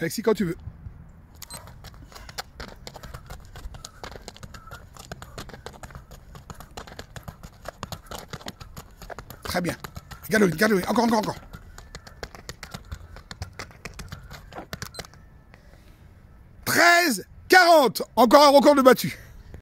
Alexis, quand tu veux. Très bien. Garde-le, garde-le. Encore, encore, encore. Treize, quarante. Encore un record de battu.